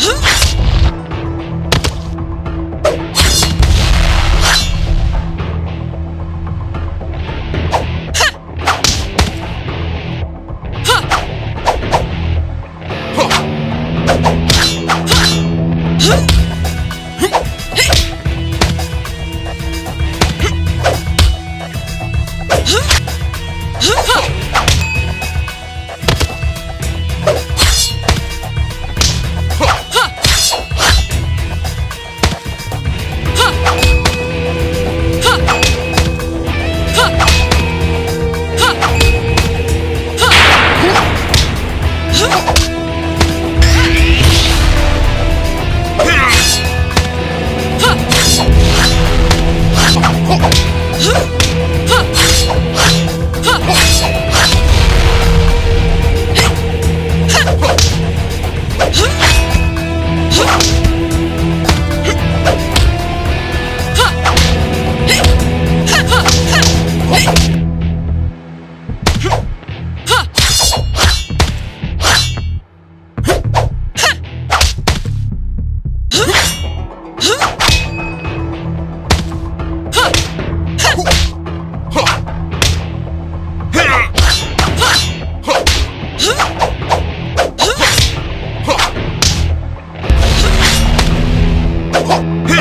Huh! Hey!